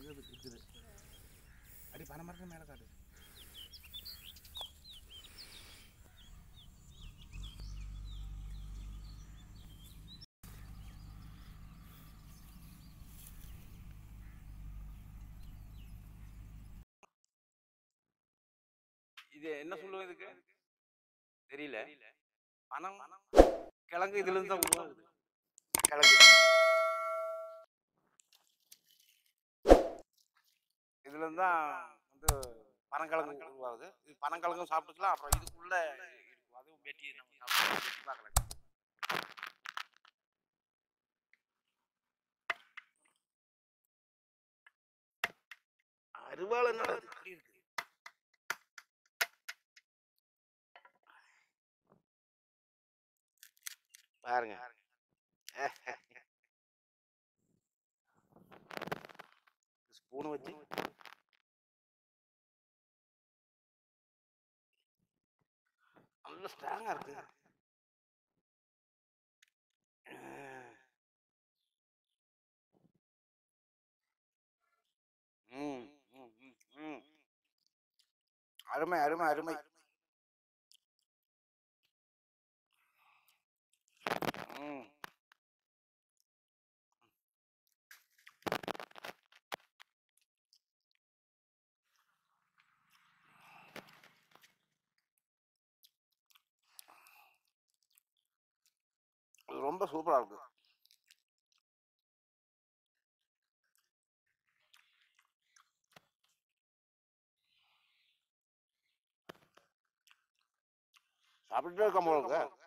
கூட இருக்குது இருக்குது. அடி பனை மரத்துக்கு மேலே காட்டு. இது என்ன சொல்லுவோம் இதுக்கு? தெரியல. பணம் கிழங்கு இதுல இருந்து தான் உருவாகுது கிழங்கு. இதுல இருந்து தான் வந்து பனங்கிழங்கு உருவாகுது. இது பனங்கிழங்கும் சாப்பிட்டுக்கலாம். அப்புறம் இதுக்குள்ள இருக்கும். அதுவும் வெட்டி நம்ம சாப்பிட்டு வெட்டி பார்க்கலாம். அருவாள் என்னடா இது இப்படி இருக்கு? பாருங்க. ஸ்பூன் வச்சு. நல்ல ஸ்ட்ராங்காக இருக்கு. அருமை அருமை அருமை ம் இது ரொம்ப சூப்பரா இருக்கு. சாப்பிட்டுட்டே இருக்க போல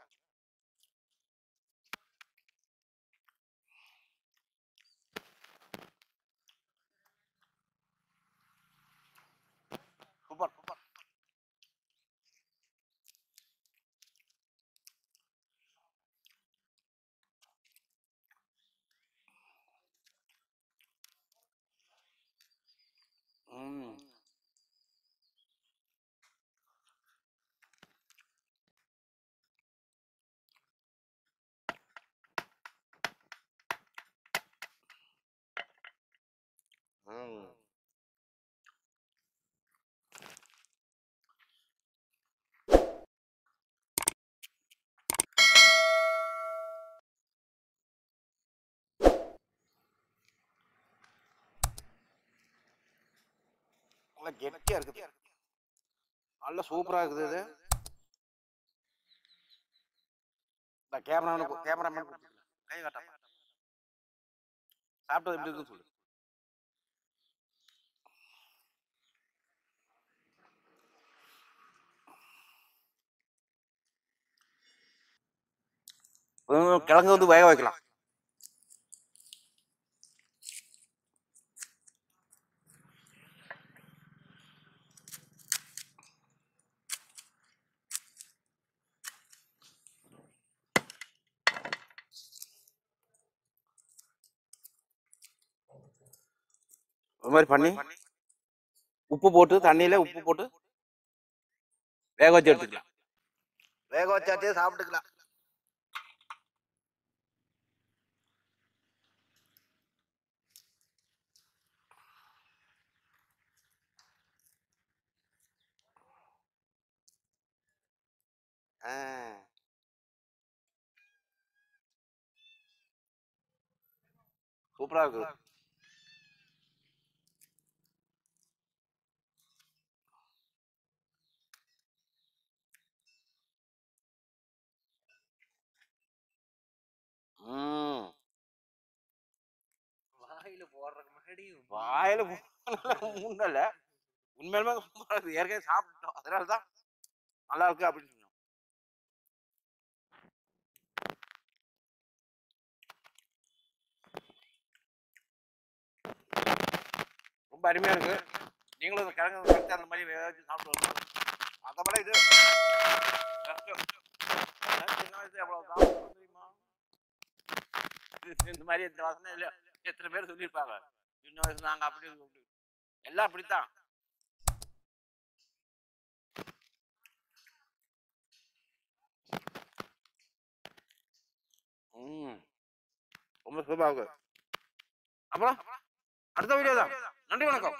Oh. நல்லா கெட்டியா இருக்குது. நல்ல சூப்பரா இருக்குது இது. இந்த கேமரா கேமராமேன் கை காட்டாம சாப்பிட்டது எப்படி இருக்குன்னு சொல்லு. கிழங்கு வந்து வேக வைக்கலாம். அது மாதிரி பண்ணி உப்பு போட்டு தண்ணியில உப்பு போட்டு வேக வச்சு எடுத்துக்கலாம். வேக வச்சாச்சே சாப்பிட்டுக்கலாம். ஆ. சூப்பரா இருக்கு. வாயில போடுறதுக்கு முன்னாடி வாயில முன்னல உண்மையிலுமே ஏற்கனவே சாப்பிட்டோம். அதனால தான் நல்லா இருக்கு அப்படின்னு சொன்னோம். ரொம்ப அருமையா இருக்கு. நீங்களும் இந்த கிழங்கு கரெக்டாக அந்த மாதிரி வேக வச்சு சாப்பிட்டு வரணும் அதை விட இது சின்ன வயசுல எவ்வளவு சாப்பிட்டோம் தெரியுமா? இந்த மாதிரி இந்த வாசனை இல்லை எத்தனை பேர் சொல்லியிருப்பாங்க? சின்ன வயசு நாங்க அப்படி இப்படி. எல்லாம் அப்படித்தான். ரொம்ப சூப்பராக அப்புறம் அடுத்த வீடியோ தான் நன்றி வணக்கம்.